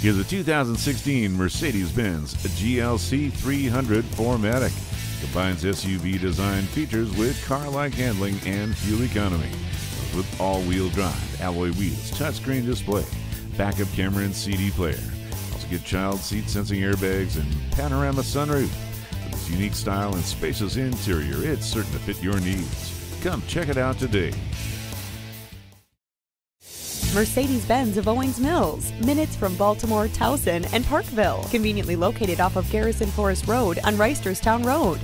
Here's a 2016 Mercedes-Benz GLC 300 4MATIC. Combines SUV design features with car-like handling and fuel economy. With all-wheel drive, alloy wheels, touchscreen display, backup camera and CD player. Also get child seat sensing airbags and panorama sunroof. With its unique style and spacious interior, it's certain to fit your needs. Come check it out today. Mercedes Benz of Owings Mills, minutes from Baltimore, Towson, and Parkville. Conveniently located off of Garrison Forest Road on Reisterstown Road.